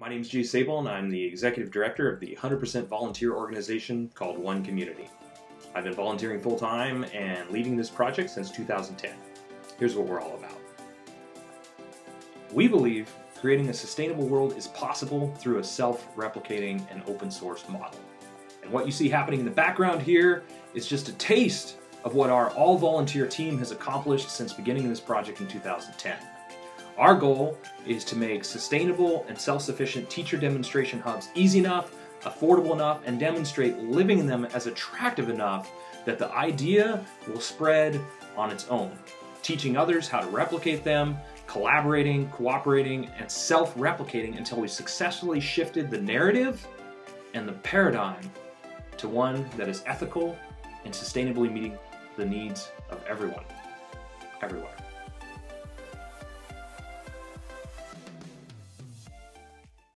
My name is Jay Sable, and I'm the executive director of the 100% volunteer organization called One Community. I've been volunteering full time and leading this project since 2010. Here's what we're all about. We believe creating a sustainable world is possible through a self replicating and open source model. And what you see happening in the background here is just a taste of what our all volunteer team has accomplished since beginning this project in 2010. Our goal is to make sustainable and self-sufficient teacher demonstration hubs easy enough, affordable enough, and demonstrate living in them as attractive enough that the idea will spread on its own, teaching others how to replicate them, collaborating, cooperating, and self-replicating until we've successfully shifted the narrative and the paradigm to one that is ethical and sustainably meeting the needs of everyone, everywhere.